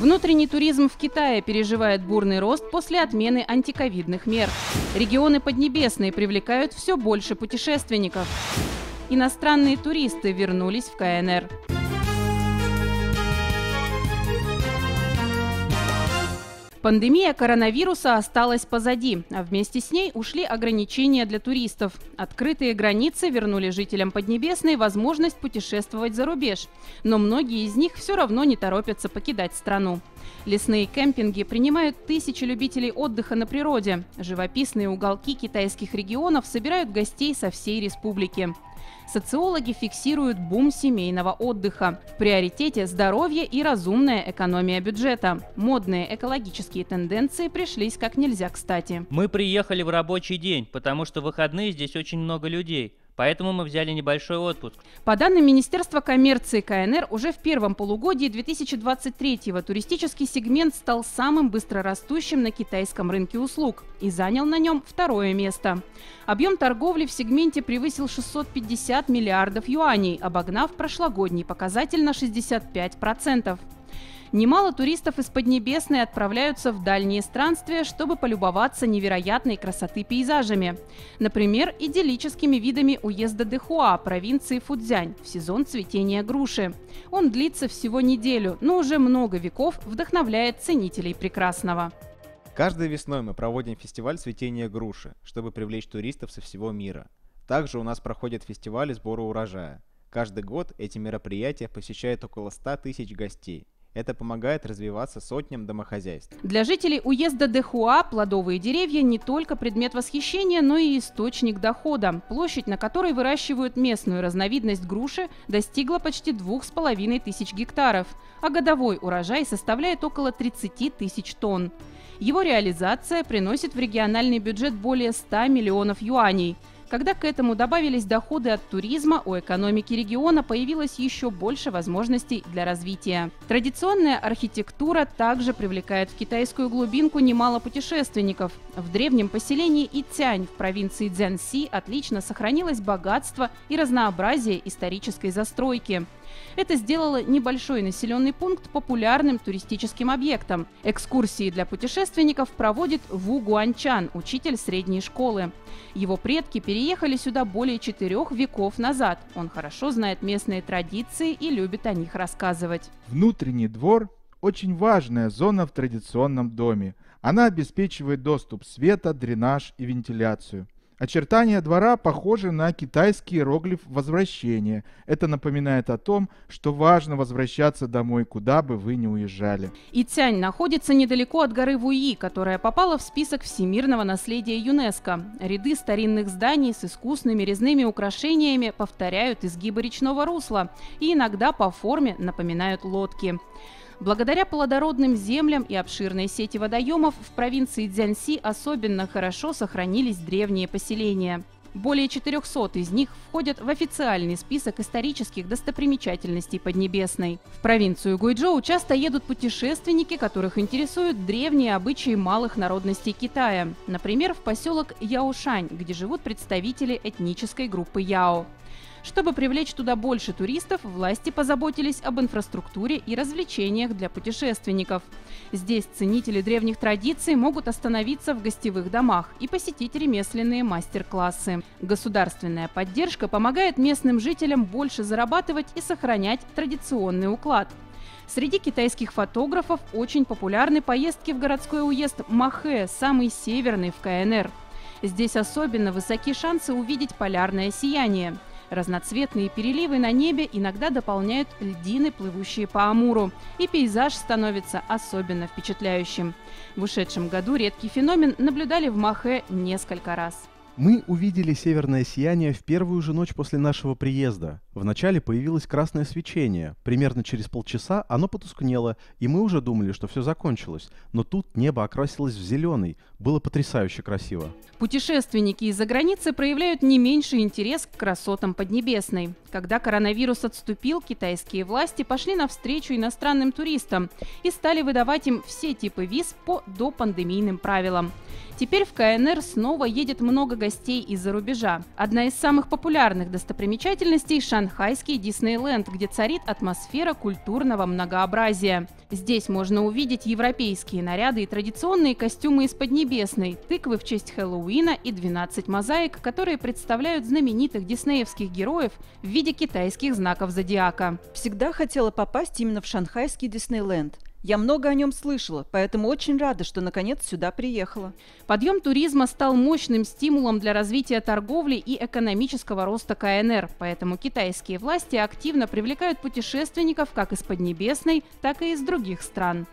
Внутренний туризм в Китае переживает бурный рост после отмены антиковидных мер. Регионы Поднебесной привлекают все больше путешественников. Иностранные туристы вернулись в КНР. Пандемия коронавируса осталась позади, а вместе с ней ушли ограничения для туристов. Открытые границы вернули жителям Поднебесной возможность путешествовать за рубеж, но многие из них все равно не торопятся покидать страну. Лесные кемпинги принимают тысячи любителей отдыха на природе. Живописные уголки китайских регионов собирают гостей со всей республики. Социологи фиксируют бум семейного отдыха. В приоритете здоровье и разумная экономия бюджета. Модные экологические тенденции пришлись как нельзя кстати. Мы приехали в рабочий день, потому что выходные здесь очень много людей. Поэтому мы взяли небольшой отпуск. По данным Министерства коммерции КНР, уже в первом полугодии 2023-го туристический сегмент стал самым быстрорастущим на китайском рынке услуг и занял на нем второе место. Объем торговли в сегменте превысил 650 миллиардов юаней, обогнав прошлогодний показатель на 65%. Немало туристов из Поднебесной отправляются в дальние странствия, чтобы полюбоваться невероятной красоты пейзажами. Например, идиллическими видами уезда Дехуа, провинции Фудзянь, в сезон цветения груши. Он длится всего неделю, но уже много веков вдохновляет ценителей прекрасного. Каждой весной мы проводим фестиваль цветения груши, чтобы привлечь туристов со всего мира. Также у нас проходят фестивали сбора урожая. Каждый год эти мероприятия посещают около 100 тысяч гостей. Это помогает развиваться сотням домохозяйств. Для жителей уезда Дехуа плодовые деревья не только предмет восхищения, но и источник дохода. Площадь, на которой выращивают местную разновидность груши, достигла почти двух с половиной тысяч гектаров, а годовой урожай составляет около 30 тысяч тонн. Его реализация приносит в региональный бюджет более 100 миллионов юаней – когда к этому добавились доходы от туризма, у экономики региона появилось еще больше возможностей для развития. Традиционная архитектура также привлекает в китайскую глубинку немало путешественников. В древнем поселении Итянь в провинции Цзянси отлично сохранилось богатство и разнообразие исторической застройки. Это сделало небольшой населенный пункт популярным туристическим объектом. Экскурсии для путешественников проводит Ву Гуанчан, учитель средней школы. Его предки переехали сюда более четырех веков назад. Он хорошо знает местные традиции и любит о них рассказывать. Внутренний двор – очень важная зона в традиционном доме. Она обеспечивает доступ света, дренаж и вентиляцию – Очертания двора похожи на китайский иероглиф возвращения. Это напоминает о том, что важно возвращаться домой, куда бы вы ни уезжали. Итянь находится недалеко от горы Вуи, которая попала в список всемирного наследия ЮНЕСКо. Ряды старинных зданий с искусными резными украшениями повторяют изгибы речного русла и иногда по форме напоминают лодки. Благодаря плодородным землям и обширной сети водоемов в провинции Дзянси особенно хорошо сохранились древние поселения. Более 400 из них входят в официальный список исторических достопримечательностей Поднебесной. В провинцию Гуйчжоу часто едут путешественники, которых интересуют древние обычаи малых народностей Китая. Например, в поселок Яошань, где живут представители этнической группы Яо. Чтобы привлечь туда больше туристов, власти позаботились об инфраструктуре и развлечениях для путешественников. Здесь ценители древних традиций могут остановиться в гостевых домах и посетить ремесленные мастер-классы. Государственная поддержка помогает местным жителям больше зарабатывать и сохранять традиционный уклад. Среди китайских фотографов очень популярны поездки в городской уезд Махэ, самый северный в КНР. Здесь особенно высоки шансы увидеть полярное сияние. Разноцветные переливы на небе иногда дополняют льдины, плывущие по Амуру, и пейзаж становится особенно впечатляющим. В ушедшем году редкий феномен наблюдали в Махе несколько раз. Мы увидели северное сияние в первую же ночь после нашего приезда. Вначале появилось красное свечение. Примерно через полчаса оно потускнело, и мы уже думали, что все закончилось. Но тут небо окрасилось в зеленый. Было потрясающе красиво. Путешественники из-за границы проявляют не меньший интерес к красотам Поднебесной. Когда коронавирус отступил, китайские власти пошли навстречу иностранным туристам и стали выдавать им все типы виз по допандемийным правилам. Теперь в КНР снова едет много гостей из-за рубежа. Одна из самых популярных достопримечательностей – шанхайский Диснейленд, где царит атмосфера культурного многообразия. Здесь можно увидеть европейские наряды и традиционные костюмы из Поднебесной, тыквы в честь Хэллоуина и 12 мозаик, которые представляют знаменитых диснеевских героев в виде китайских знаков зодиака. Всегда хотела попасть именно в шанхайский Диснейленд. Я много о нем слышала, поэтому очень рада, что наконец сюда приехала. Подъем туризма стал мощным стимулом для развития торговли и экономического роста КНР, поэтому китайские власти активно привлекают путешественников как из Поднебесной, так и из других стран.